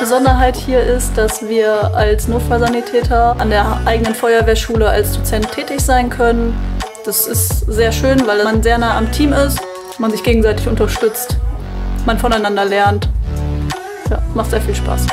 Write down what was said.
Besonderheit hier ist, dass wir als Notfallsanitäter an der eigenen Feuerwehrschule als Dozent tätig sein können. Das ist sehr schön, weil man sehr nah am Team ist, man sich gegenseitig unterstützt, man voneinander lernt. Ja, macht sehr viel Spaß.